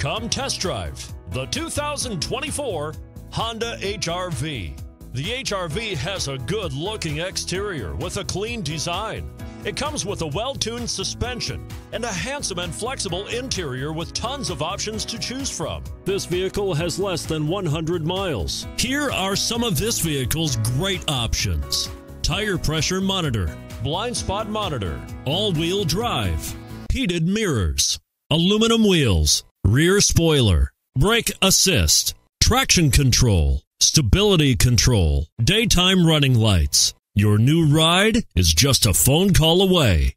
Come test drive the 2024 Honda HRV. The HRV has a good looking exterior with a clean design. It comes with a well tuned suspension and a handsome and flexible interior with tons of options to choose from. This vehicle has less than 100 miles. Here are some of this vehicle's great options tire pressure monitor, blind spot monitor, all wheel drive, heated mirrors, aluminum wheels, rear spoiler, brake assist, traction control stability control, daytime running lights. Your new ride is just a phone call away.